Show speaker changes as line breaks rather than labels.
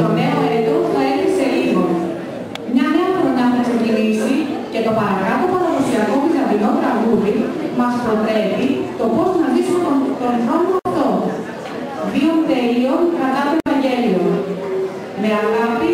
Το νέο έτο θα έρθει σε λίγο. Μια νέα χρονιά θα ξεκινήσει και το παρακάτω παραδοσιακό βυζαντινό τραγούδι μας προτρέπει το πώς να ζήσουμε τον, τον χρόνο αυτό. Δύο τελείων κρατάτε Με αγάπη